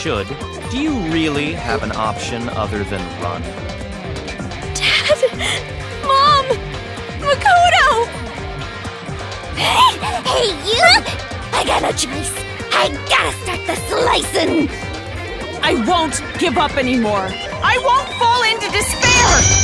should, do you really have an option other than run? Dad! Mom! Makoto! Hey, hey, you! I got a choice. I gotta start the slicing. I won't give up anymore. I won't fall into despair.